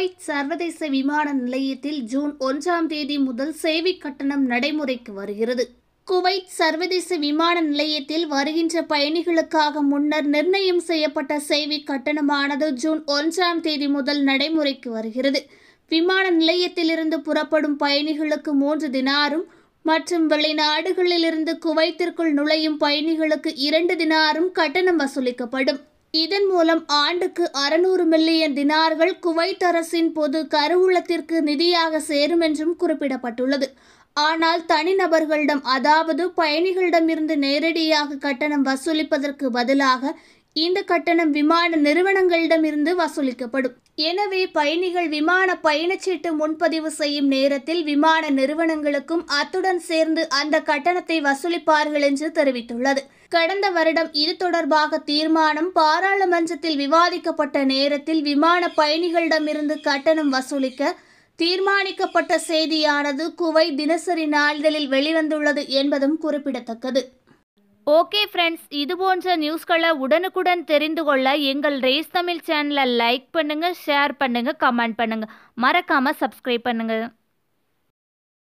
Kuwait சர்வதேச விமான நிலையத்தில் ஜூன் ஒன்றாம் தேதி முதல் சேவை கட்டணம் நடைமுறைக்கு வருகிறது. குவைத் சர்வதேச விமான நிலையத்தில் வருகின்ற பயணிகளுக்காக முன்னர் நிர்ணயம் செய்யப்பட்ட சேவை கட்டணமானது ஜூன் ஒன்றாம் தேதி முதல் நடைமுறைக்கு வருகிறது. விமான நிலையத்திலிருந்து புறப்படும் பயணிகளுக்கு மூன்று தினாரும் மற்றும் வெளிநாடுகளிலிருந்து குவைத்திற்குள் நுழையும் பயணிகளுக்கு இரண்டு தினாரும் கட்டணம் வசூலிக்கப்படும். இதன் மூலம் ஆண்டுக்கு அறுநூறு மில்லியன் தினார்கள் குவைத் அரசின் பொது கருவூலத்திற்கு நிதியாக சேரும் என்றும் குறிப்பிடப்பட்டுள்ளது. ஆனால் தனிநபர்களிடம் அதாவது பயணிகளிடமிருந்து நேரடியாக கட்டணம் வசூலிப்பதற்கு பதிலாக இந்த கட்டணம் விமான நிறுவனங்களிடமிருந்து வசூலிக்கப்படும். எனவே பயணிகள் விமான பயணச்சீட்டு முன்பதிவு செய்யும் நேரத்தில் விமான நிறுவனங்களுக்கும் அத்துடன் சேர்ந்து அந்த கட்டணத்தை வசூலிப்பார்கள் என்று தெரிவித்துள்ளது. கடந்த வருடம் இது தொடர்பாக தீர்மானம் பாராளுமன்றத்தில் விவாதிக்கப்பட்ட நேரத்தில் விமான பயணிகளிடமிருந்து கட்டணம் வசூலிக்க தீர்மானிக்கப்பட்ட செய்தியானது குவை தினசரி நாளிதழில் வெளிவந்துள்ளது என்பதும் குறிப்பிடத்தக்கது. ஓகே ஃப்ரெண்ட்ஸ் இது போன்ற நியூஸ்களை உடனுக்குடன் தெரிந்து கொள்ள எங்கள் ரேஸ் தமிழ் சேனலை லைக் பண்ணுங்கள் ஷேர் பண்ணுங்கள் கமெண்ட் பண்ணுங்கள் மறக்காமல் சப்ஸ்கிரைப் பண்ணுங்கள்